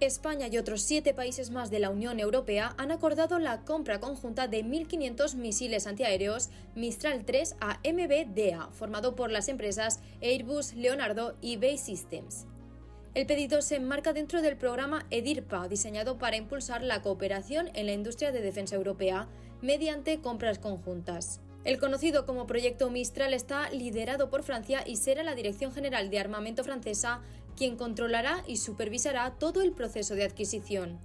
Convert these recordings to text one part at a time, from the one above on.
España y otros siete países más de la Unión Europea han acordado la compra conjunta de 1.500 misiles antiaéreos Mistral 3 a MBDA, formado por las empresas Airbus, Leonardo y Bay Systems. El pedido se enmarca dentro del programa EDIRPA, diseñado para impulsar la cooperación en la industria de defensa europea mediante compras conjuntas. El conocido como Proyecto Mistral está liderado por Francia y será la Dirección General de Armamento francesa quien controlará y supervisará todo el proceso de adquisición.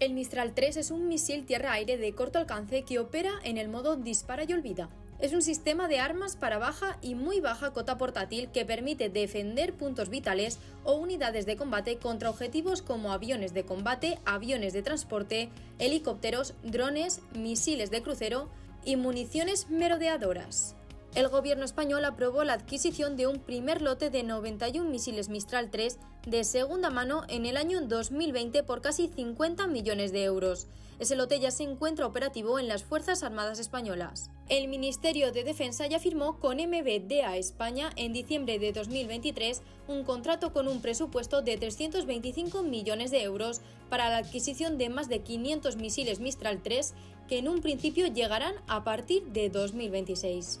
El Mistral 3 es un misil tierra-aire de corto alcance que opera en el modo dispara y olvida. Es un sistema de armas para baja y muy baja cota portátil que permite defender puntos vitales o unidades de combate contra objetivos como aviones de combate, aviones de transporte, helicópteros, drones, misiles de crucero y municiones merodeadoras el gobierno español aprobó la adquisición de un primer lote de 91 misiles Mistral 3 de segunda mano en el año 2020 por casi 50 millones de euros. Ese lote ya se encuentra operativo en las Fuerzas Armadas Españolas. El Ministerio de Defensa ya firmó con MBDA España en diciembre de 2023 un contrato con un presupuesto de 325 millones de euros para la adquisición de más de 500 misiles Mistral 3 que en un principio llegarán a partir de 2026.